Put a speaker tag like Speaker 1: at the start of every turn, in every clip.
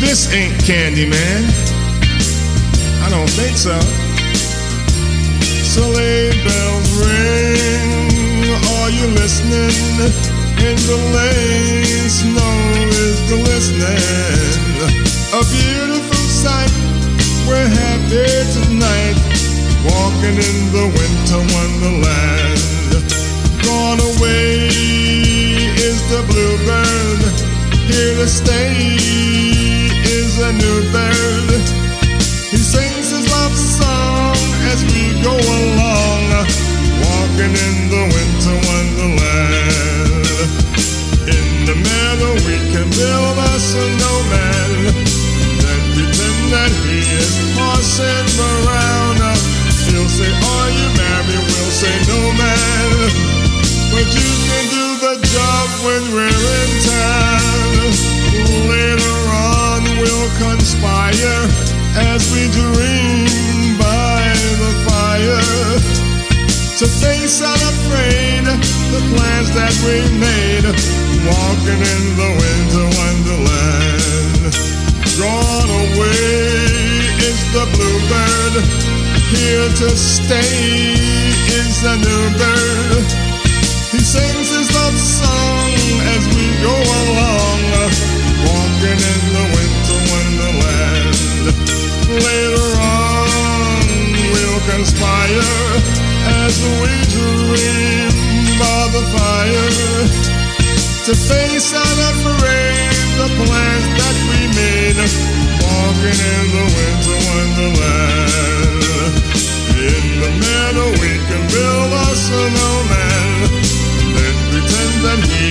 Speaker 1: This ain't Candyman. I don't think so. Sleigh bells ring. Are you listening? In the lane, snow is glistening. A beautiful sight. We're happy tonight. Walking in the winter wonderland. Gone away is the bluebird. Here to stay horsing around. He'll say, Are you married? We'll say, No, man. But you can do the job when we're in town. Later on, we'll conspire as we dream by the fire to face unafraid the plans that we made, walking in the winter here to stay is a new bird. He sings his love song as we go along, walking in the winter wonderland. Later on, we'll conspire as we dream by the fire to face unafraid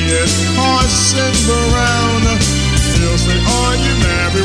Speaker 1: is horsing around. He'll say, Are you married?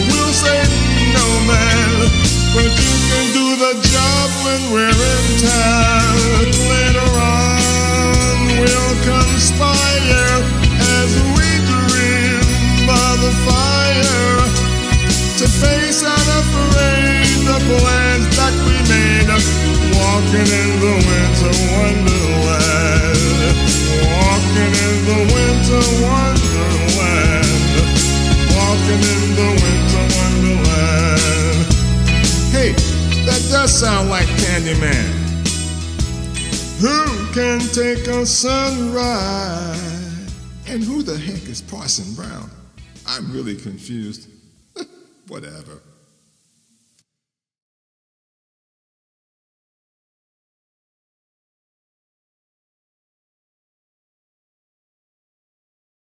Speaker 1: Sound like Candyman. Who can take a sunrise? And who the heck is Parson Brown? I'm really confused. Whatever.